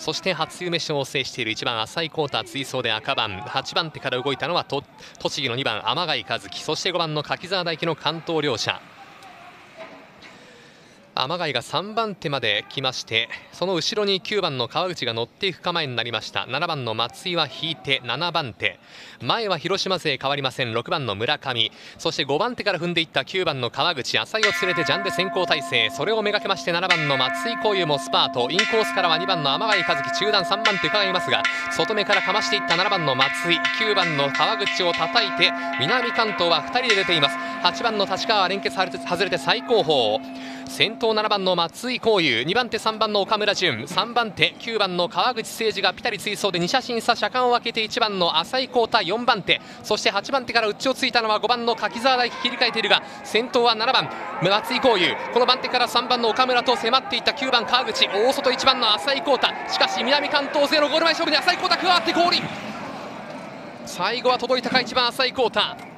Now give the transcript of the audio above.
そして初夢賞を制している1番浅井浩太追走で赤番。8番手から動いたのはと栃木の2番天貝一樹。そして5番の柿沢大輝の関東両者。天貝が3番手まで来ましてその後ろに9番の川口が乗っていく構えになりました。7番の松井は引いて7番手。前は広島勢変わりません。6番の村上。そして5番手から踏んでいった9番の川口浅井を連れてジャンで先行体制。それをめがけまして7番の松井光雄もスパート。インコースからは2番の天貝和樹中段3番手伺いますが外目からかましていった7番の松井。9番の川口を叩いて南関東は2人で出ています。8番の立川は連結外れて最高峰。先頭7番の松井光雄2番手3番の岡村淳3番手9番の川口誠二がピタリ追走で2写真差車間を分けて1番の浅井光太4番手そして8番手から内をついたのは5番の柿沢大輝切り替えているが先頭は7番松井光雄この番手から3番の岡村と迫っていた9番川口大外1番の浅井光太しかし南関東勢のゴール前勝負に浅井光太加わって降臨。最後は届いたか1番浅井光太。